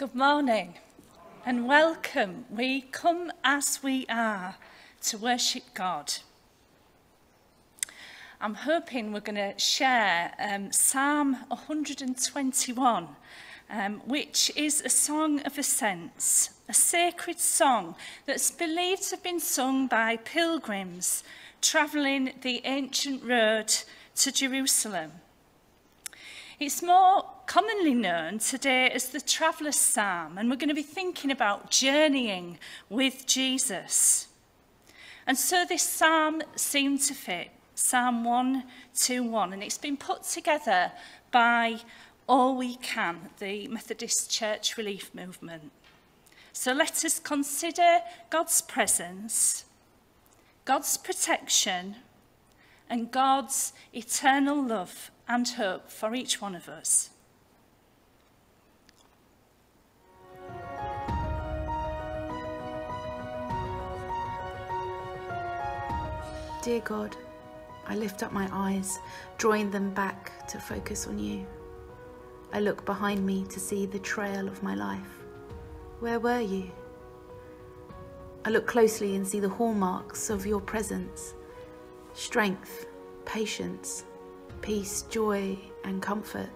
Good morning and welcome. We come as we are to worship God. I'm hoping we're going to share um, Psalm 121, um, which is a song of ascents, a sacred song that's believed to have been sung by pilgrims travelling the ancient road to Jerusalem. It's more commonly known today as the Traveller's Psalm, and we're going to be thinking about journeying with Jesus. And so this psalm seemed to fit, Psalm 121, and it's been put together by All We Can, the Methodist Church Relief Movement. So let us consider God's presence, God's protection, and God's eternal love and hope for each one of us. Dear God, I lift up my eyes, drawing them back to focus on you. I look behind me to see the trail of my life. Where were you? I look closely and see the hallmarks of your presence strength, patience, peace, joy, and comfort.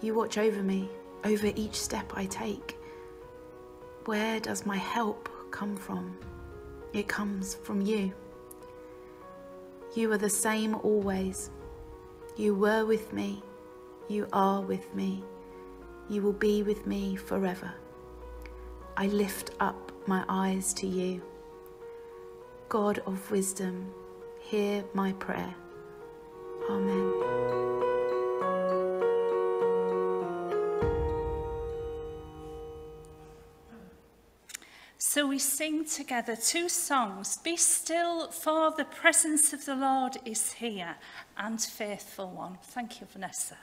You watch over me, over each step I take. Where does my help come from? It comes from you. You are the same always. You were with me. You are with me. You will be with me forever. I lift up my eyes to you. God of wisdom, hear my prayer. Amen. sing together two songs Be Still, for the presence of the Lord is here, and Faithful One. Thank you, Vanessa.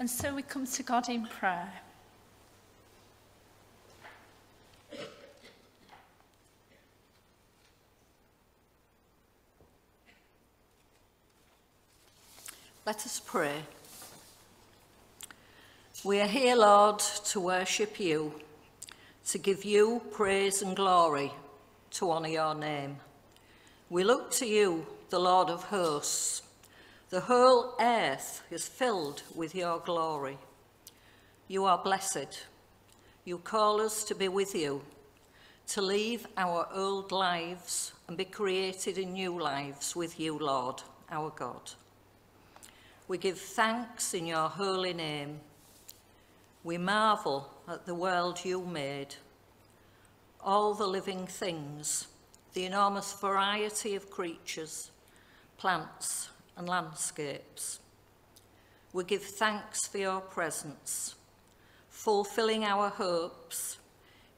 And so we come to God in prayer. Let us pray. We are here, Lord, to worship you, to give you praise and glory, to honour your name. We look to you, the Lord of hosts, the whole earth is filled with your glory. You are blessed. You call us to be with you, to leave our old lives and be created in new lives with you, Lord, our God. We give thanks in your holy name. We marvel at the world you made, all the living things, the enormous variety of creatures, plants, and landscapes. We give thanks for your presence, fulfilling our hopes,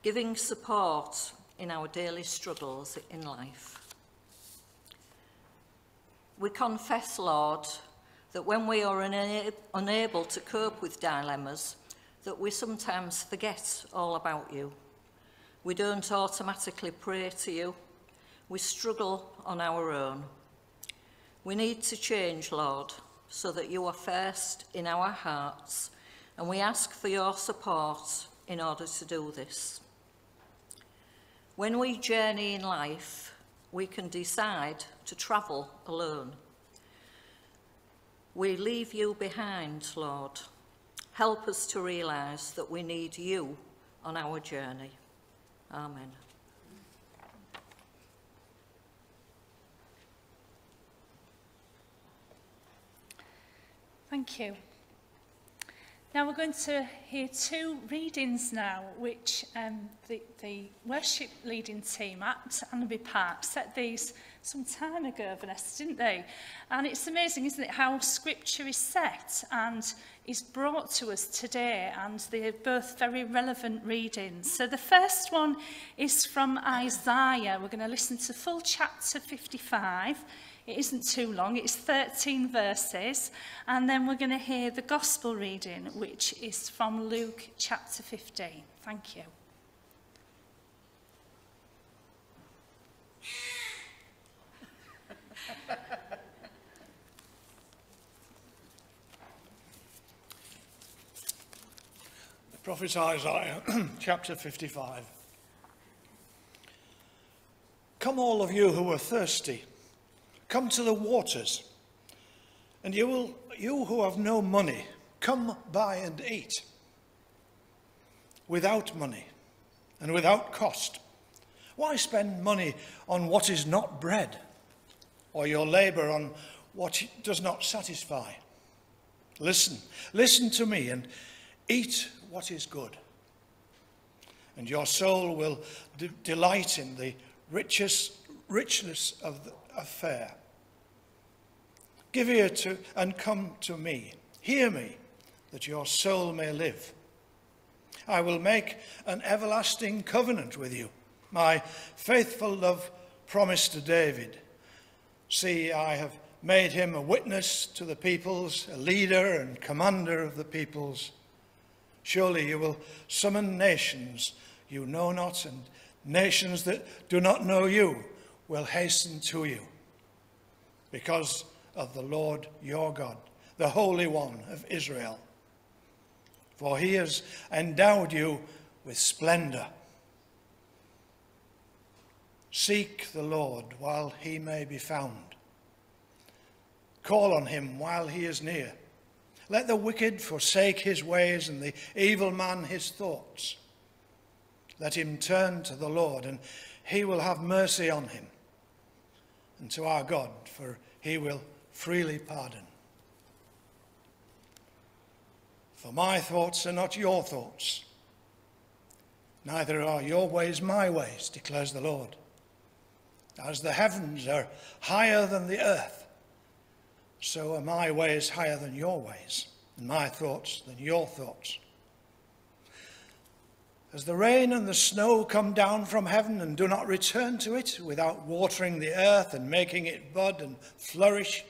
giving support in our daily struggles in life. We confess, Lord, that when we are una unable to cope with dilemmas, that we sometimes forget all about you. We don't automatically pray to you. We struggle on our own. We need to change, Lord, so that you are first in our hearts, and we ask for your support in order to do this. When we journey in life, we can decide to travel alone. We leave you behind, Lord. Help us to realise that we need you on our journey. Amen. Thank you. Now we're going to hear two readings now, which um, the, the worship leading team at Annaby Park set these some time ago, Vanessa, didn't they? And it's amazing, isn't it, how scripture is set and is brought to us today, and they're both very relevant readings. So the first one is from Isaiah. We're going to listen to full chapter 55, It isn't too long, it's 13 verses. And then we're going to hear the gospel reading, which is from Luke chapter 15. Thank you. Prophet Isaiah, chapter 55. Come, all of you who are thirsty, come to the waters, and you, will, you who have no money, come buy and eat. Without money and without cost. Why spend money on what is not bread, or your labour on what does not satisfy? Listen, listen to me and eat what is good. And your soul will de- delight in the richest, richness of the affair. Give ear to and come to me. Hear me, that your soul may live. I will make an everlasting covenant with you, my faithful love promised to David. See, I have made him a witness to the peoples, a leader and commander of the peoples. Surely you will summon nations you know not, and nations that do not know you will hasten to you because of the Lord your God, the Holy One of Israel. For he has endowed you with splendor. Seek the Lord while he may be found. Call on him while he is near. Let the wicked forsake his ways and the evil man his thoughts. Let him turn to the Lord, and he will have mercy on him, and to our God, for he will freely pardon. For my thoughts are not your thoughts, neither are your ways my ways, declares the Lord. As the heavens are higher than the earth, so are my ways higher than your ways, and my thoughts than your thoughts. As the rain and the snow come down from heaven and do not return to it without watering the earth and making it bud and flourish,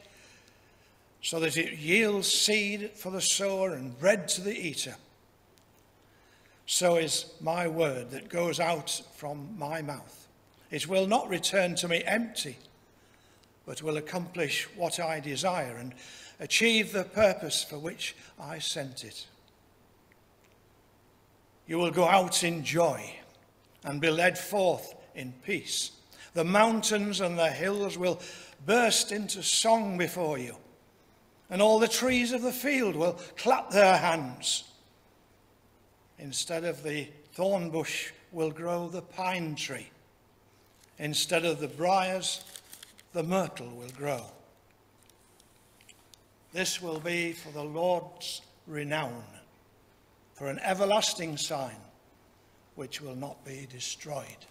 so that it yields seed for the sower and bread to the eater, so is my word that goes out from my mouth. It will not return to me empty, but will accomplish what I desire and achieve the purpose for which I sent it. You will go out in joy and be led forth in peace. The mountains and the hills will burst into song before you, and all the trees of the field will clap their hands. Instead of the thorn bush will grow the pine tree. Instead of the briars, the myrtle will grow. This will be for the Lord's renown for an everlasting sign which will not be destroyed.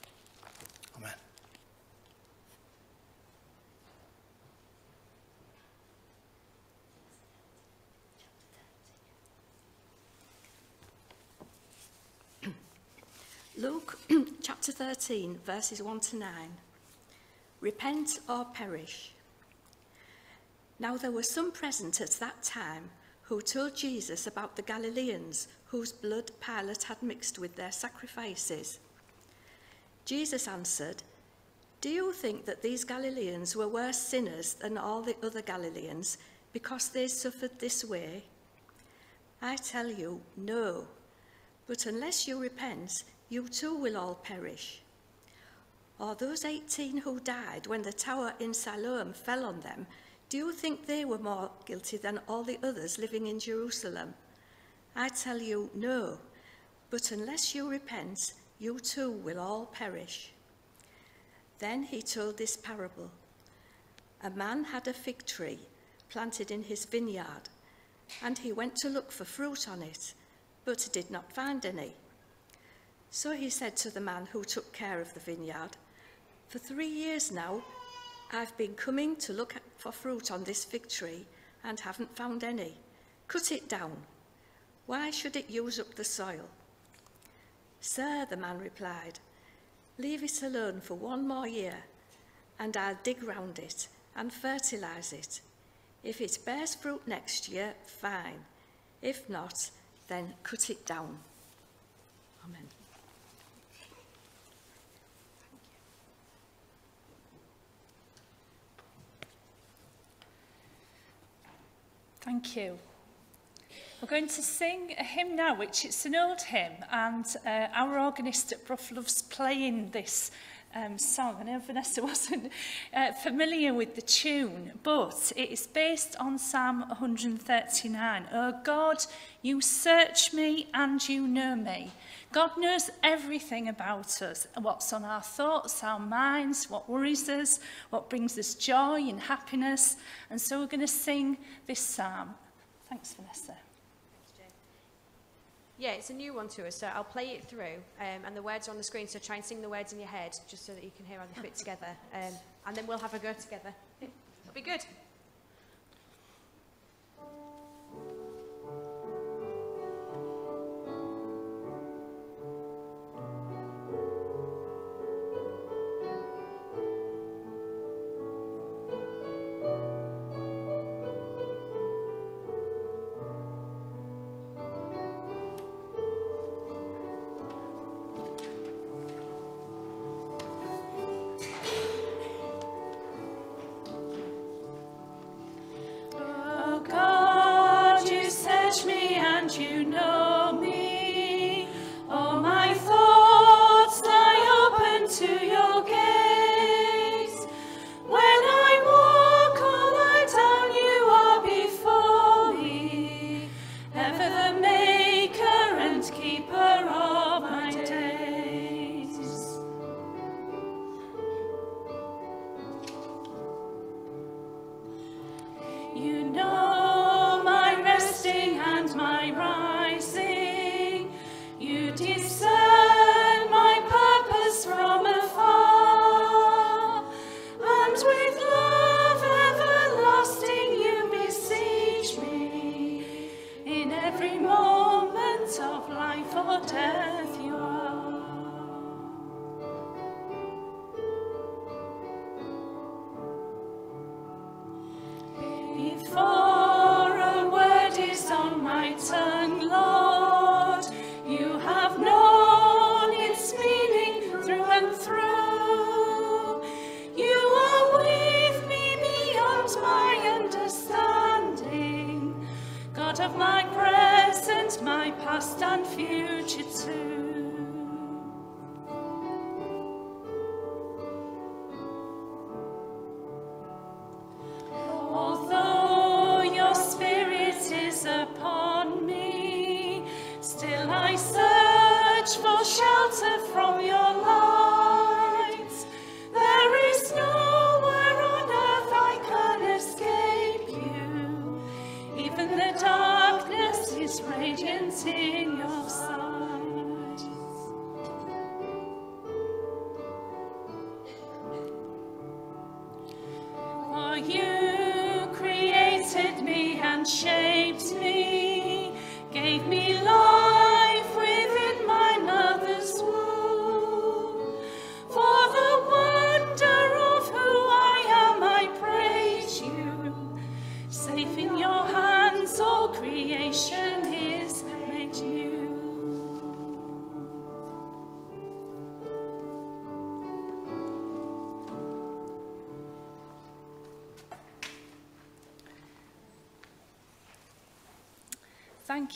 Luke chapter 13, verses 1 to 9. Repent or perish. Now there were some present at that time who told Jesus about the Galileans whose blood Pilate had mixed with their sacrifices. Jesus answered, Do you think that these Galileans were worse sinners than all the other Galileans because they suffered this way? I tell you, no. But unless you repent, you too will all perish. Or those 18 who died when the tower in Siloam fell on them, do you think they were more guilty than all the others living in Jerusalem? I tell you, no. But unless you repent, you too will all perish. Then he told this parable. A man had a fig tree planted in his vineyard, and he went to look for fruit on it, but did not find any. So he said to the man who took care of the vineyard, For three years now, I've been coming to look for fruit on this fig tree and haven't found any. Cut it down. Why should it use up the soil? Sir, the man replied, leave it alone for one more year, and I'll dig round it and fertilise it. If it bears fruit next year, fine. If not, then cut it down. Thank you. We're going to sing a hymn now, which it's an old hymn, and uh, our organist at Brough loves playing this um, song. I know Vanessa wasn't uh, familiar with the tune, but it is based on Psalm 139. Oh God, you search me and you know me. God knows everything about us, what's on our thoughts, our minds, what worries us, what brings us joy and happiness. And so we're going to sing this psalm. Thanks, Vanessa. Yeah, it's a new one to us, so I'll play it through, um, and the words are on the screen, so try and sing the words in your head, just so that you can hear how they fit together, um, and then we'll have a go together. It'll be good.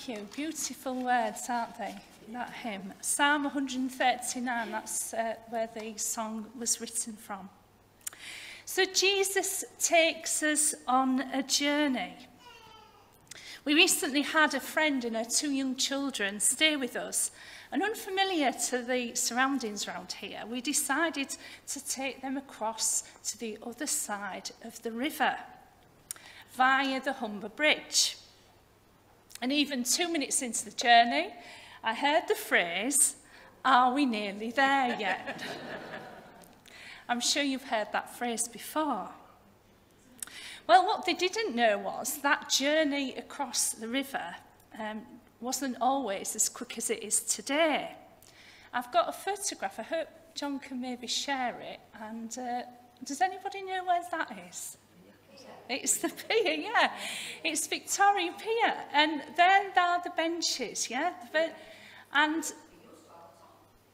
Thank you. Beautiful words, aren't they? That hymn. Psalm 139, that's uh, where the song was written from. So Jesus takes us on a journey. We recently had a friend and her two young children stay with us and unfamiliar to the surroundings around here, we decided to take them across to the other side of the river via the Humber Bridge. And even two minutes into the journey, I heard the phrase, are we nearly there yet? I'm sure you've heard that phrase before. Well, what they didn't know was that journey across the river um, wasn't always as quick as it is today. I've got a photograph. I hope John can maybe share it. And uh, does anybody know where that is? It's the pier, yeah. It's Victoria Pier. And then there are the benches, yeah. And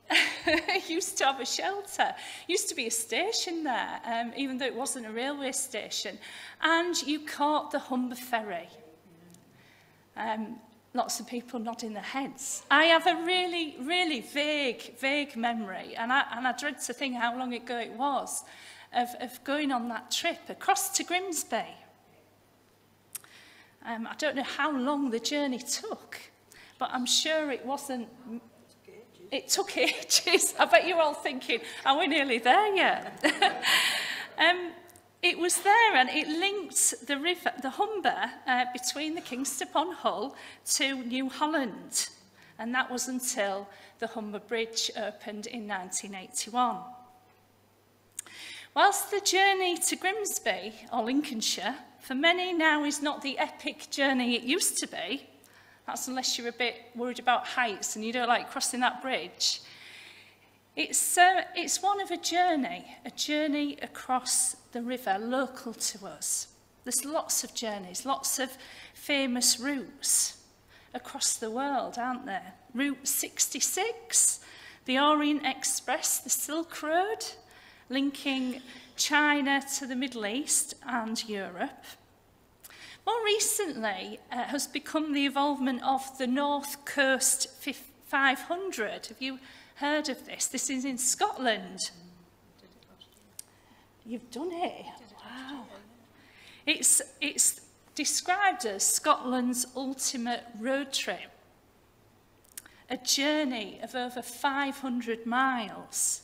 used to have a shelter. Used to be a station there, um, even though it wasn't a railway station. And you caught the Humber Ferry. Um, lots of people nodding their heads. I have a really, really vague, vague memory, and I, and I dread to think how long ago it was of, of going on that trip across to Grimsby. Um, I don't know how long the journey took, but I'm sure it wasn't... It took ages. I bet you're all thinking, are we nearly there yet? um, it was there and it linked the river, the Humber uh, between the Kingstupon Hull to New Holland. And that was until the Humber Bridge opened in 1981. Whilst the journey to Grimsby or Lincolnshire for many now is not the epic journey it used to be, that's unless you're a bit worried about heights and you don't like crossing that bridge, it's, uh, it's one of a journey, a journey across the river local to us. There's lots of journeys, lots of famous routes across the world, aren't there? Route 66, the Orient Express, the Silk Road, linking China to the Middle East and Europe. More recently uh, has become the involvement of the North Coast 500. Have you heard of this? This is in Scotland. You've done it. Wow. It's, it's described as Scotland's ultimate road trip. A journey of over 500 miles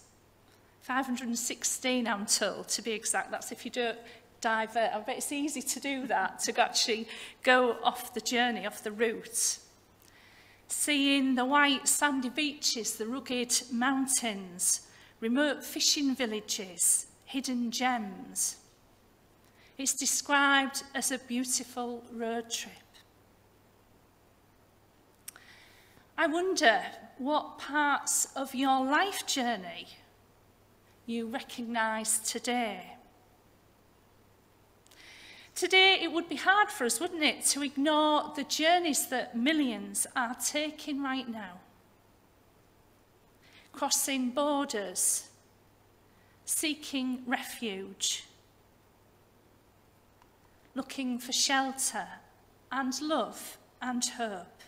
516 I'm told to be exact. That's if you don't divert. I bet it's easy to do that to actually go off the journey off the route. Seeing the white sandy beaches the rugged mountains remote fishing villages hidden gems. It's described as a beautiful road trip. I wonder what parts of your life journey you recognise today. Today, it would be hard for us, wouldn't it, to ignore the journeys that millions are taking right now. Crossing borders, seeking refuge, looking for shelter and love and hope.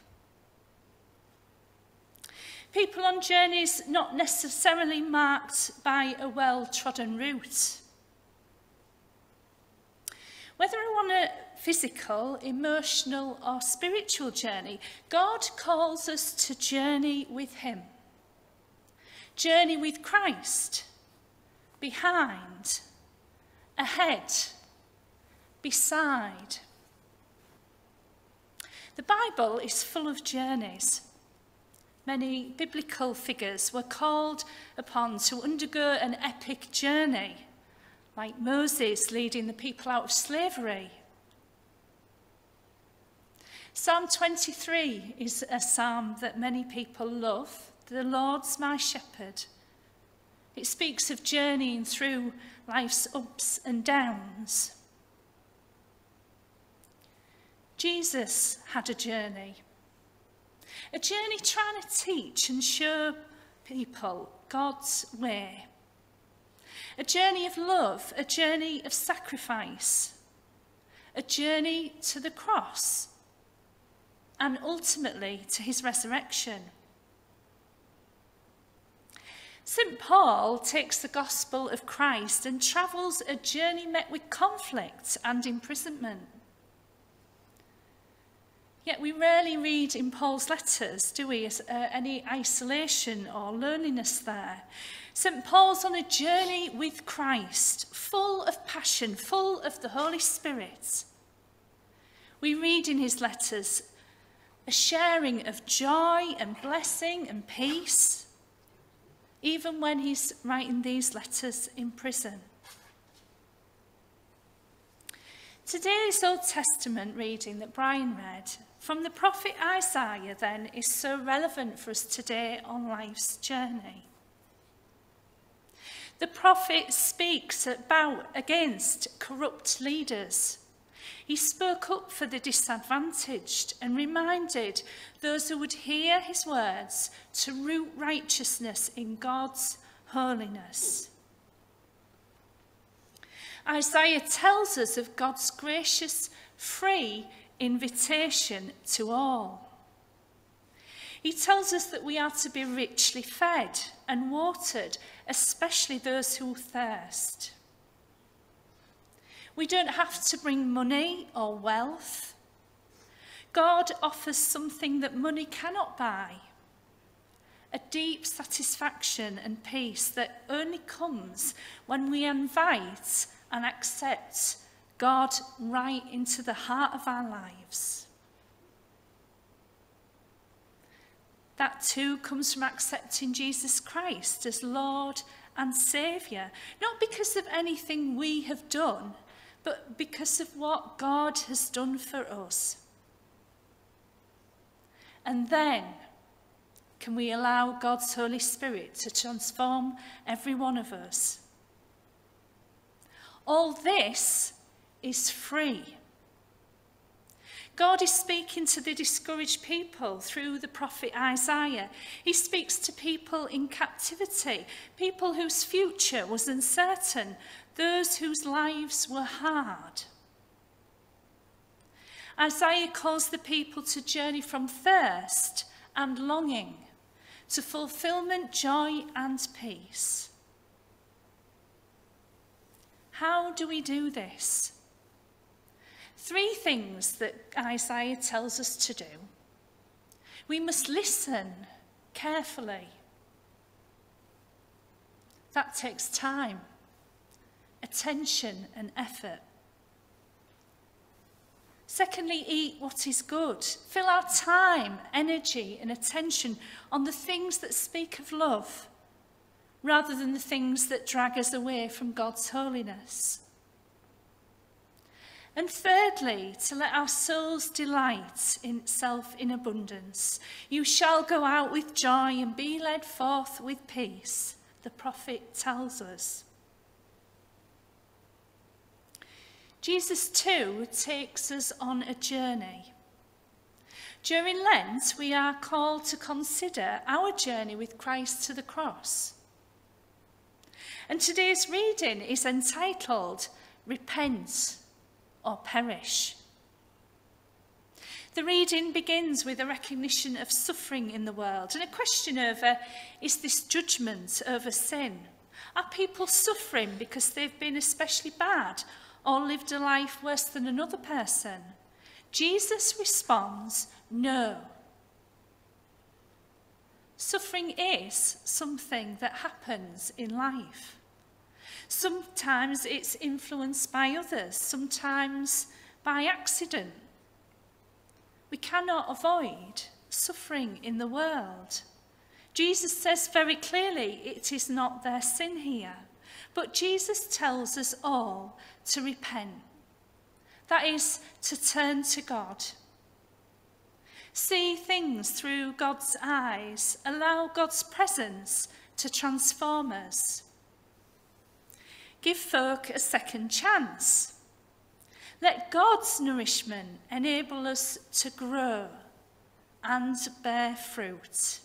People on journeys not necessarily marked by a well-trodden route, Whether on a physical, emotional or spiritual journey, God calls us to journey with him. Journey with Christ, behind, ahead, beside. The Bible is full of journeys. Many biblical figures were called upon to undergo an epic journey like Moses leading the people out of slavery. Psalm 23 is a psalm that many people love. The Lord's my shepherd. It speaks of journeying through life's ups and downs. Jesus had a journey. A journey trying to teach and show people God's way. A journey of love, a journey of sacrifice, a journey to the cross, and ultimately to his resurrection. St. Paul takes the gospel of Christ and travels a journey met with conflict and imprisonment. Yet we rarely read in Paul's letters, do we, uh, any isolation or loneliness there. St. Paul's on a journey with Christ, full of passion, full of the Holy Spirit. We read in his letters a sharing of joy and blessing and peace, even when he's writing these letters in prison. Today's Old Testament reading that Brian read from the prophet Isaiah then is so relevant for us today on life's journey. The prophet speaks about against corrupt leaders. He spoke up for the disadvantaged and reminded those who would hear his words to root righteousness in God's holiness. Isaiah tells us of God's gracious, free invitation to all. He tells us that we are to be richly fed and watered, especially those who thirst. We don't have to bring money or wealth. God offers something that money cannot buy a deep satisfaction and peace that only comes when we invite and accept God right into the heart of our lives. That too comes from accepting Jesus Christ as Lord and Saviour, not because of anything we have done, but because of what God has done for us. And then, can we allow God's Holy Spirit to transform every one of us? All this is free. God is speaking to the discouraged people through the prophet Isaiah. He speaks to people in captivity, people whose future was uncertain, those whose lives were hard. Isaiah calls the people to journey from thirst and longing to fulfillment, joy, and peace. How do we do this? Three things that Isaiah tells us to do. We must listen carefully. That takes time, attention, and effort. Secondly, eat what is good. Fill our time, energy, and attention on the things that speak of love rather than the things that drag us away from God's holiness. And thirdly, to let our souls delight in itself in abundance. You shall go out with joy and be led forth with peace, the prophet tells us. Jesus too takes us on a journey. During Lent, we are called to consider our journey with Christ to the cross. And today's reading is entitled Repent or perish. The reading begins with a recognition of suffering in the world and a question over is this judgment over sin? Are people suffering because they've been especially bad or lived a life worse than another person? Jesus responds, no. Suffering is something that happens in life. Sometimes it's influenced by others, sometimes by accident. We cannot avoid suffering in the world. Jesus says very clearly it is not their sin here. But Jesus tells us all to repent. That is, to turn to God. See things through God's eyes. Allow God's presence to transform us. Give folk a second chance. Let God's nourishment enable us to grow and bear fruit.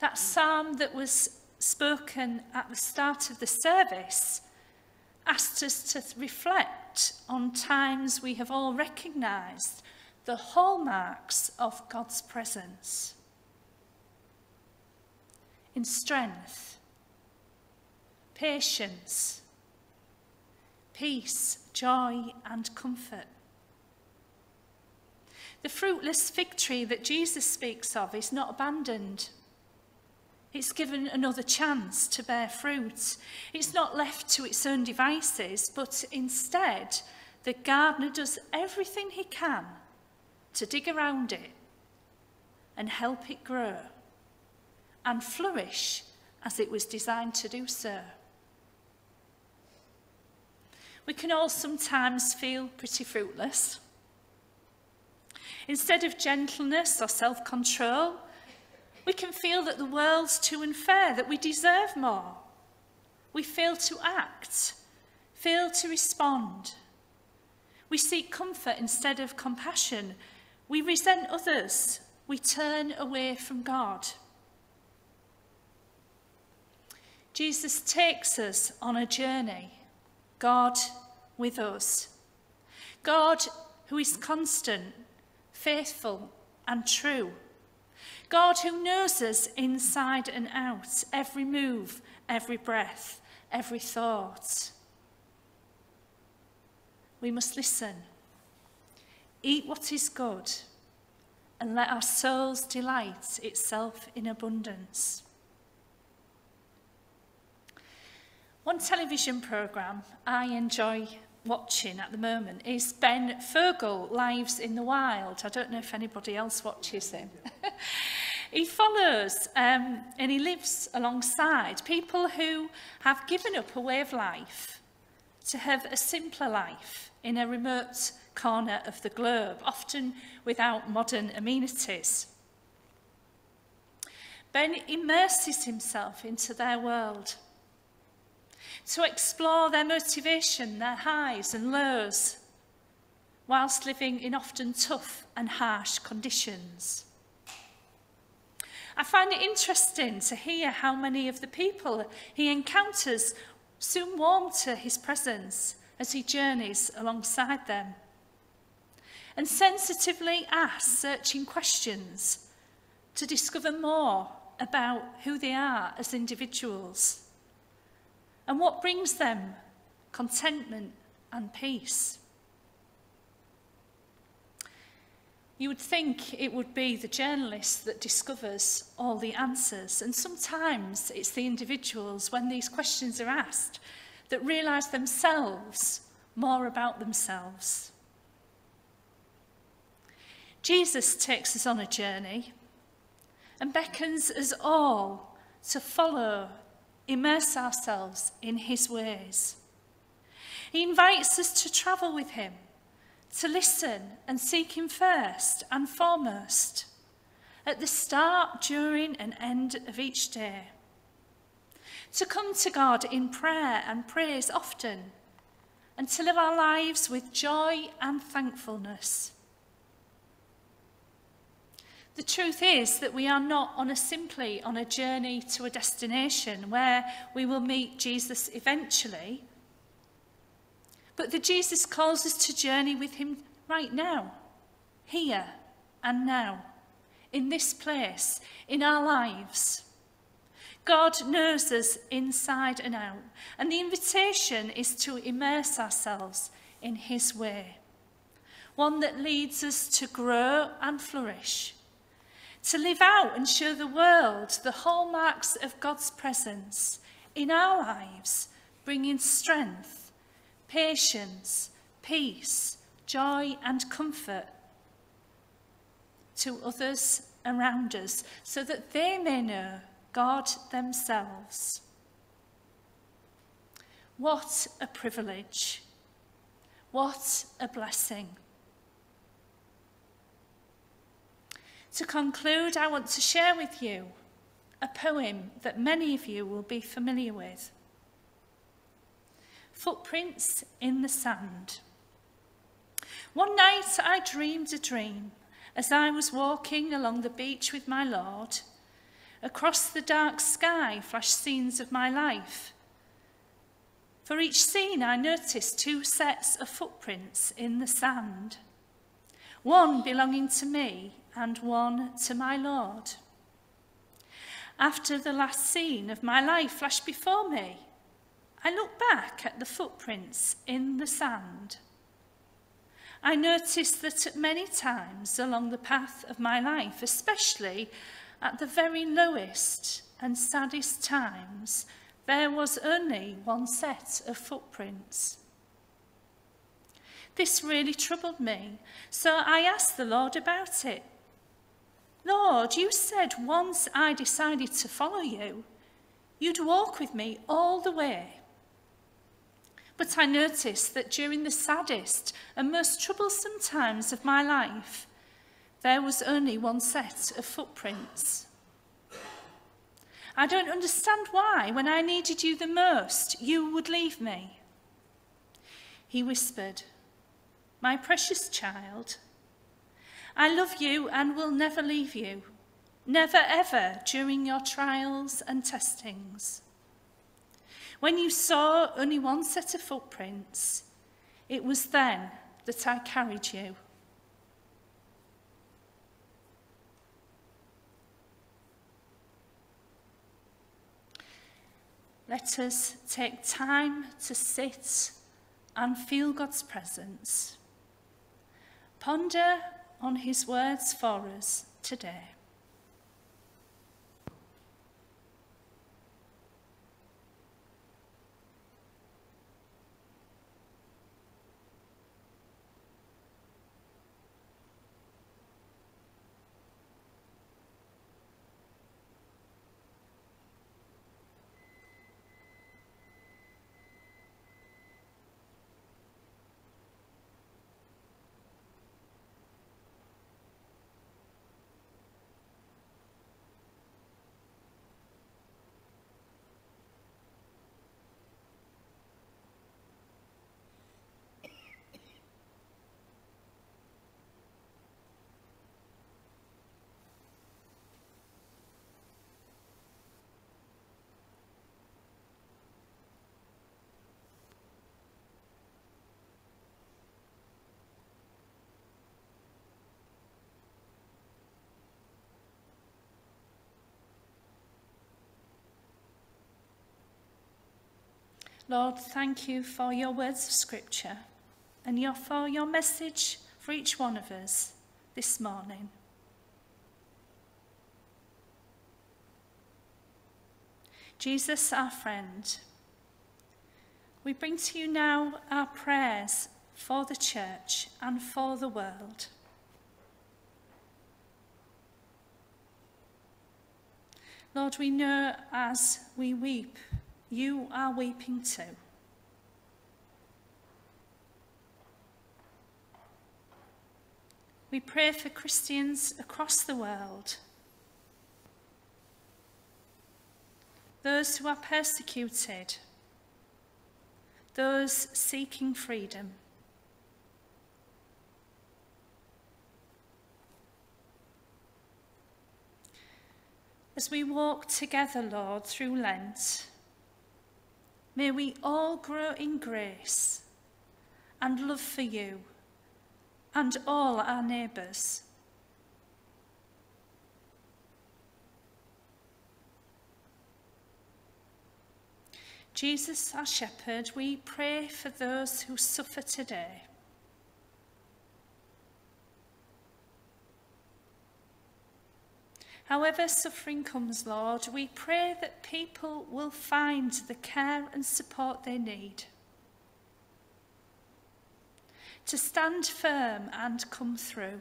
That psalm that was spoken at the start of the service asked us to reflect on times we have all recognised the hallmarks of God's presence in strength, patience, peace, joy, and comfort. The fruitless fig tree that Jesus speaks of is not abandoned. It's given another chance to bear fruit. It's not left to its own devices, but instead, the gardener does everything he can to dig around it and help it grow and flourish as it was designed to do so. We can all sometimes feel pretty fruitless. Instead of gentleness or self control, we can feel that the world's too unfair, that we deserve more. We fail to act, fail to respond. We seek comfort instead of compassion. We resent others. We turn away from God. Jesus takes us on a journey, God with us. God who is constant, faithful, and true. God who knows us inside and out, every move, every breath, every thought. We must listen, eat what is good, and let our souls delight itself in abundance. One television programme I enjoy watching at the moment is Ben Fergal, Lives in the Wild. I don't know if anybody else watches him. he follows um, and he lives alongside people who have given up a way of life to have a simpler life in a remote corner of the globe, often without modern amenities. Ben immerses himself into their world to explore their motivation, their highs and lows, whilst living in often tough and harsh conditions. I find it interesting to hear how many of the people he encounters soon warm to his presence as he journeys alongside them and sensitively ask searching questions to discover more about who they are as individuals and what brings them contentment and peace. You would think it would be the journalist that discovers all the answers, and sometimes it's the individuals, when these questions are asked, that realise themselves more about themselves. Jesus takes us on a journey and beckons us all to follow immerse ourselves in his ways. He invites us to travel with him, to listen and seek him first and foremost, at the start, during, and end of each day. To come to God in prayer and praise often, and to live our lives with joy and thankfulness. The truth is that we are not on a simply on a journey to a destination where we will meet Jesus eventually, but that Jesus calls us to journey with him right now, here and now, in this place, in our lives. God knows us inside and out, and the invitation is to immerse ourselves in his way, one that leads us to grow and flourish to live out and show the world the hallmarks of God's presence in our lives, bringing strength, patience, peace, joy, and comfort to others around us so that they may know God themselves. What a privilege! What a blessing! To conclude, I want to share with you a poem that many of you will be familiar with. Footprints in the Sand. One night I dreamed a dream as I was walking along the beach with my Lord. Across the dark sky flashed scenes of my life. For each scene I noticed two sets of footprints in the sand. One belonging to me and one to my Lord. After the last scene of my life flashed before me, I looked back at the footprints in the sand. I noticed that at many times along the path of my life, especially at the very lowest and saddest times, there was only one set of footprints. This really troubled me, so I asked the Lord about it. Lord, you said once I decided to follow you, you'd walk with me all the way. But I noticed that during the saddest and most troublesome times of my life, there was only one set of footprints. I don't understand why, when I needed you the most, you would leave me. He whispered, My precious child, I love you and will never leave you, never ever during your trials and testings. When you saw only one set of footprints, it was then that I carried you. Let us take time to sit and feel God's presence. Ponder on his words for us today. Lord, thank you for your words of scripture and your, for your message for each one of us this morning. Jesus, our friend, we bring to you now our prayers for the church and for the world. Lord, we know as we weep you are weeping too. We pray for Christians across the world, those who are persecuted, those seeking freedom. As we walk together, Lord, through Lent, May we all grow in grace and love for you and all our neighbours. Jesus, our shepherd, we pray for those who suffer today. However suffering comes, Lord, we pray that people will find the care and support they need. To stand firm and come through.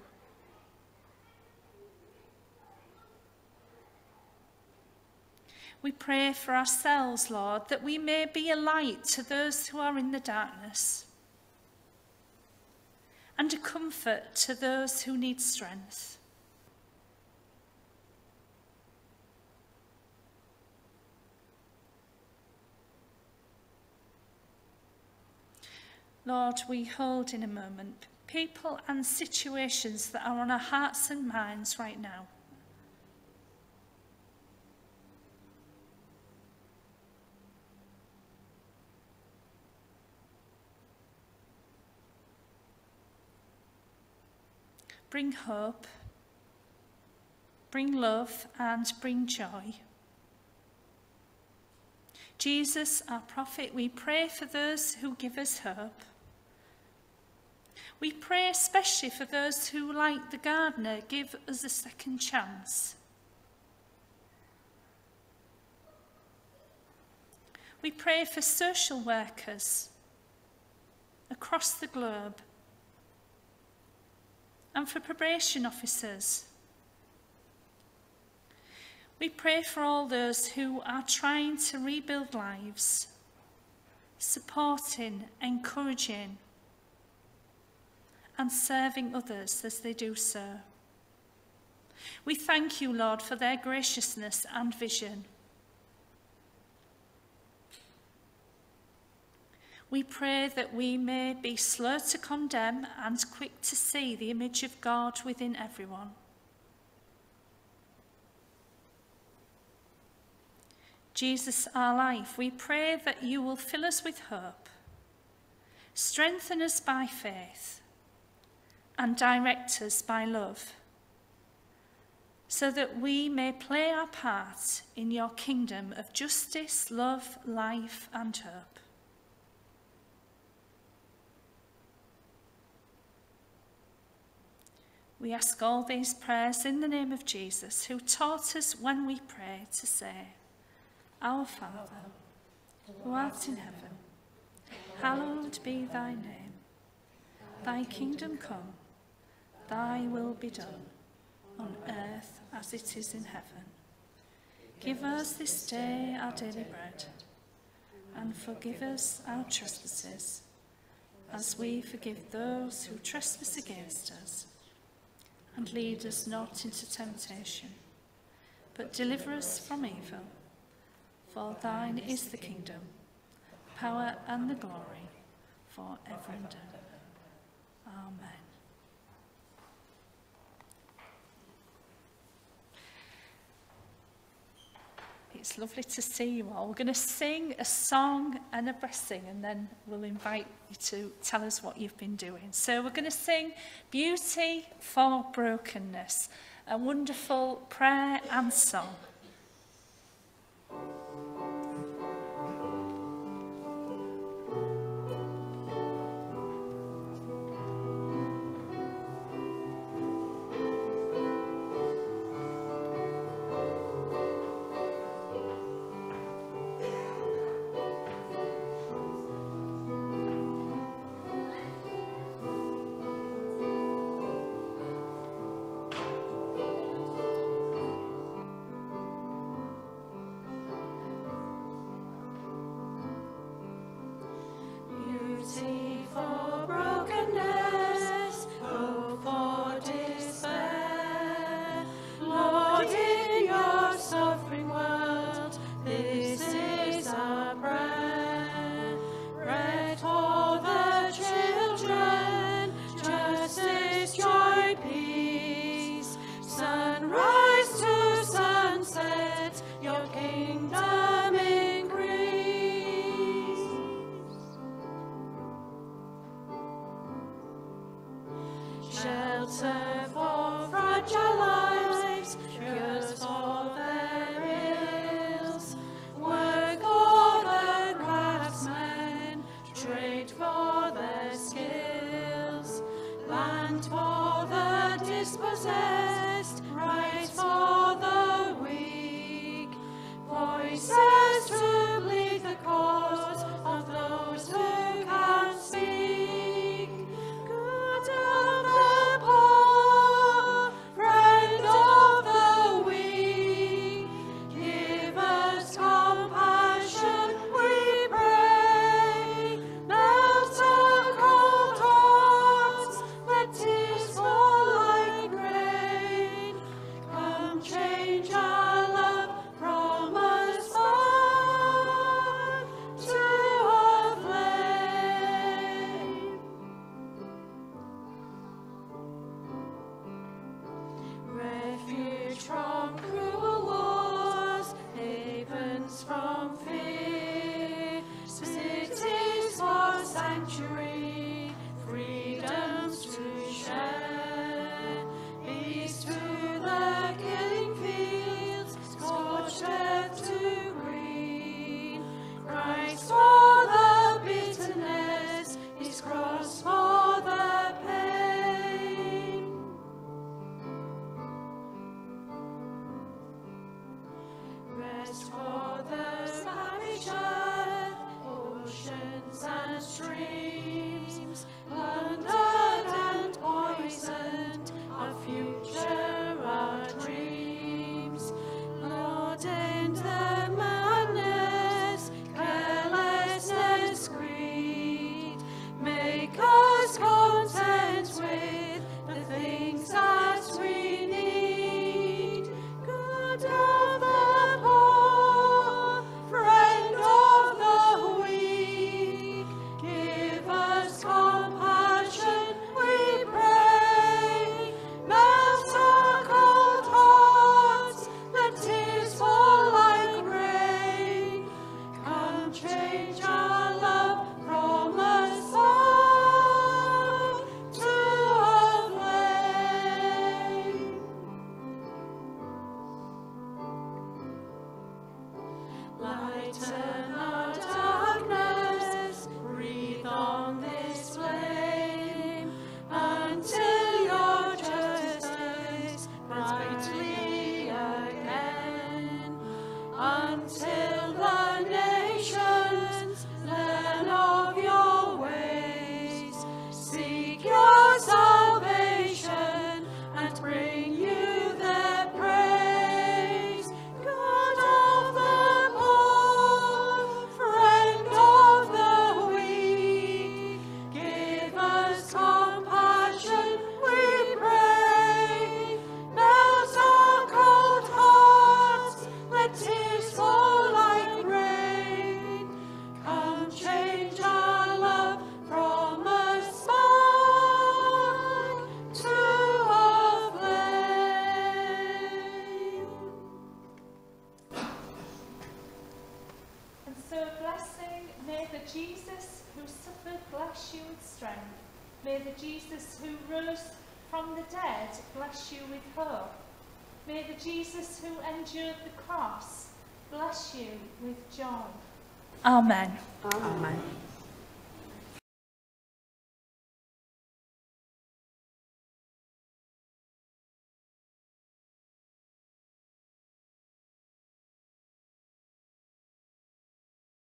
We pray for ourselves, Lord, that we may be a light to those who are in the darkness and a comfort to those who need strength. Lord, we hold in a moment people and situations that are on our hearts and minds right now. Bring hope, bring love, and bring joy. Jesus, our prophet, we pray for those who give us hope. We pray especially for those who, like the gardener, give us a second chance. We pray for social workers across the globe and for probation officers. We pray for all those who are trying to rebuild lives, supporting, encouraging, and serving others as they do so. We thank you, Lord, for their graciousness and vision. We pray that we may be slow to condemn and quick to see the image of God within everyone. Jesus, our life, we pray that you will fill us with hope, strengthen us by faith, and direct us by love, so that we may play our part in your kingdom of justice, love, life, and hope. We ask all these prayers in the name of Jesus, who taught us when we pray to say, Our Father, who art in heaven, hallowed be thy name. Thy kingdom come, thy will be done, on earth as it is in heaven. Give us this day our daily bread, and forgive us our trespasses, as we forgive those who trespass against us and lead us not into temptation, but deliver us from evil. For thine is the kingdom, power and the glory, for ever and ever. Amen. It's lovely to see you all. We're going to sing a song and a blessing, and then we'll invite you to tell us what you've been doing. So we're going to sing Beauty for Brokenness, a wonderful prayer and song. from fear.